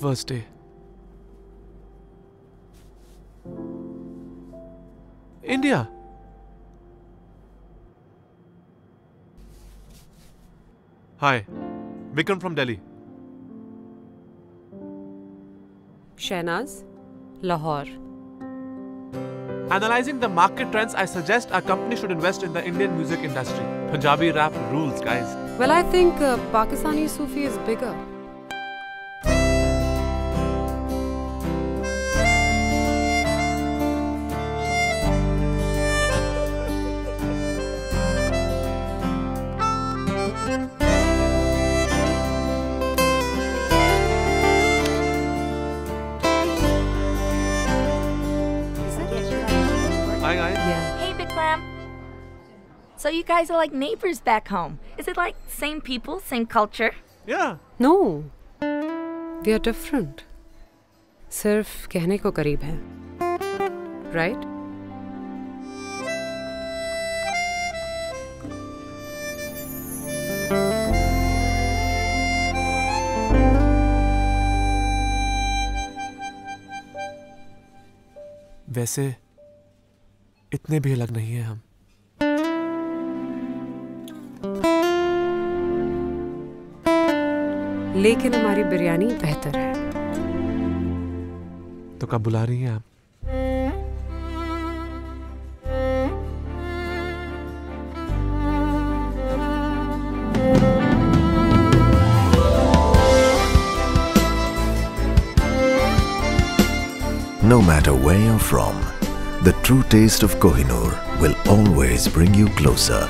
First day. India. Hi, Vikram from Delhi. Shehnaz, Lahore. Analyzing the market trends, I suggest our company should invest in the Indian music industry. Punjabi rap rules, guys. Well, I think uh, Pakistani Sufi is bigger. Hi, guys. Yeah. Hey, Bikram. So you guys are like neighbors back home. Is it like same people, same culture? Yeah. No. We are different. सिर्फ कहने को करीब है right वैसे इतने भी अलग नहीं है हम। लेकिन हमारी बिरयानी बेहतर है। तो कब बुला रही हैं आप? No matter where you're from, the true taste of Kohinoor will always bring you closer